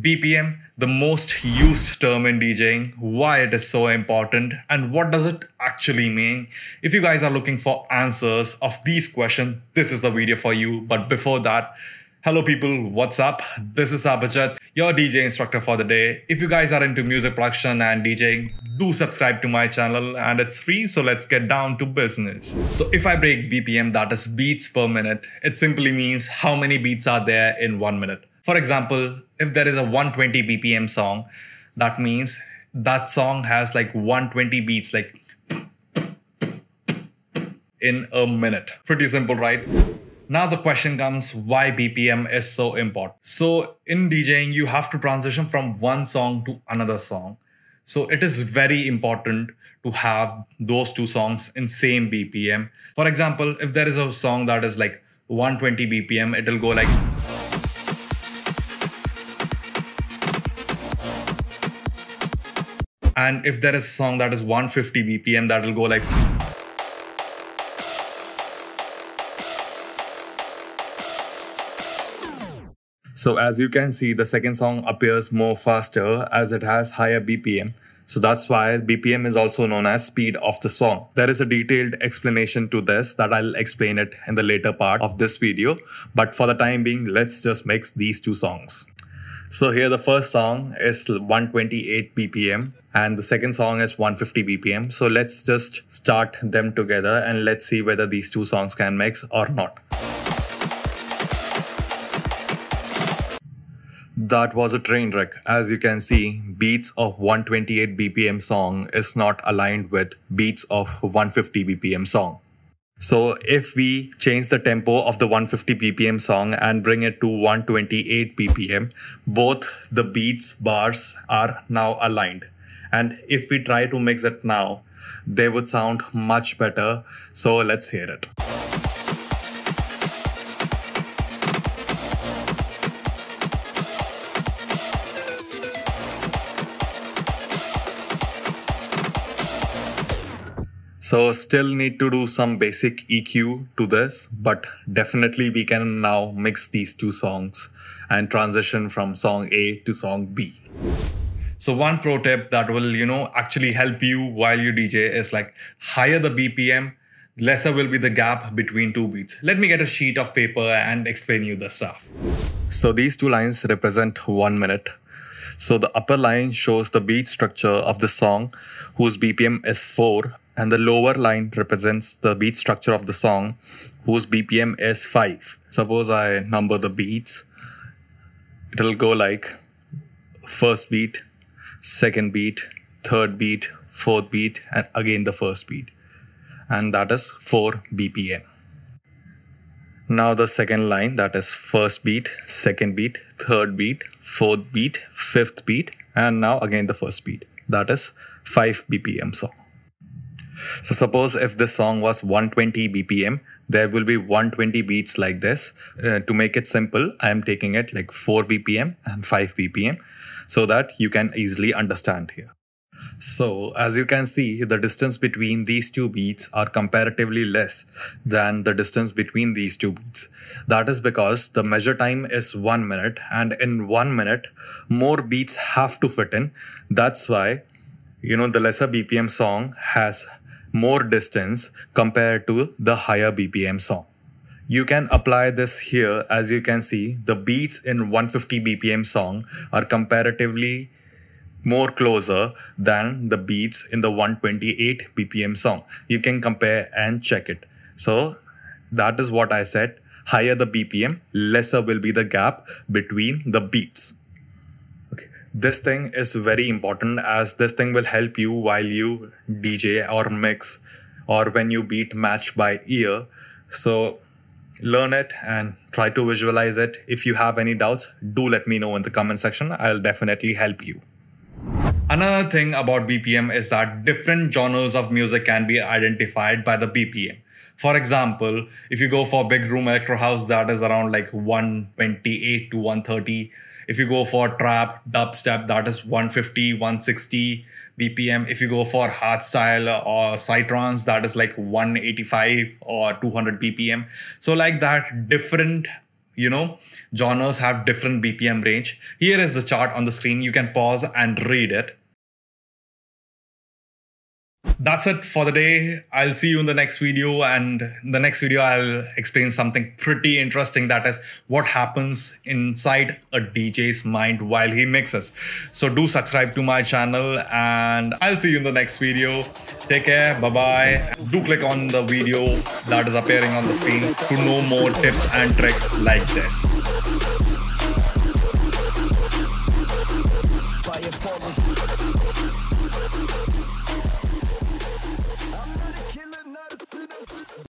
BPM, the most used term in DJing, why it is so important, and what does it actually mean? If you guys are looking for answers of these questions, this is the video for you. But before that, hello people, what's up? This is Abhijit, your DJ instructor for the day. If you guys are into music production and DJing, do subscribe to my channel and it's free, so let's get down to business. So if I break BPM, that is beats per minute, it simply means how many beats are there in one minute. For example, if there is a 120 BPM song, that means that song has like 120 beats, like in a minute. Pretty simple, right? Now the question comes why BPM is so important. So in DJing, you have to transition from one song to another song. So it is very important to have those two songs in same BPM. For example, if there is a song that is like 120 BPM, it will go like And if there is a song that is 150 BPM, that will go like. So as you can see, the second song appears more faster as it has higher BPM. So that's why BPM is also known as speed of the song. There is a detailed explanation to this that I'll explain it in the later part of this video. But for the time being, let's just mix these two songs. So here the first song is 128 BPM and the second song is 150 BPM. So let's just start them together and let's see whether these two songs can mix or not. That was a train wreck. As you can see, beats of 128 BPM song is not aligned with beats of 150 BPM song. So if we change the tempo of the 150 BPM song and bring it to 128 BPM, both the beats bars are now aligned. And if we try to mix it now, they would sound much better. So let's hear it. So still need to do some basic EQ to this, but definitely we can now mix these two songs and transition from song A to song B. So one pro tip that will, you know, actually help you while you DJ is like higher the BPM, lesser will be the gap between two beats. Let me get a sheet of paper and explain you the stuff. So these two lines represent one minute. So the upper line shows the beat structure of the song whose BPM is 4 and the lower line represents the beat structure of the song whose BPM is 5. Suppose I number the beats. It'll go like first beat, second beat, third beat, fourth beat, and again the first beat. And that is 4 BPM. Now the second line that is first beat, second beat, third beat, fourth beat, fifth beat, and now again the first beat. That is 5 BPM song. So suppose if this song was 120 BPM, there will be 120 beats like this. Uh, to make it simple, I am taking it like 4 BPM and 5 BPM so that you can easily understand here. So as you can see, the distance between these two beats are comparatively less than the distance between these two beats. That is because the measure time is one minute and in one minute, more beats have to fit in. That's why, you know, the lesser BPM song has more distance compared to the higher BPM song. You can apply this here as you can see the beats in 150 BPM song are comparatively more closer than the beats in the 128 BPM song. You can compare and check it. So that is what I said. Higher the BPM, lesser will be the gap between the beats this thing is very important as this thing will help you while you DJ or mix or when you beat match by ear. So learn it and try to visualize it. If you have any doubts, do let me know in the comment section. I'll definitely help you. Another thing about BPM is that different genres of music can be identified by the BPM. For example, if you go for big room electro house, that is around like 128 to 130 if you go for trap, dubstep, that is 150, 160 BPM. If you go for hardstyle or psytrance, that is like 185 or 200 BPM. So like that, different you know, genres have different BPM range. Here is the chart on the screen. You can pause and read it. That's it for the day. I'll see you in the next video. And in the next video, I'll explain something pretty interesting that is what happens inside a DJ's mind while he mixes. So do subscribe to my channel and I'll see you in the next video. Take care. Bye bye. Do click on the video that is appearing on the screen to know more tips and tricks like this.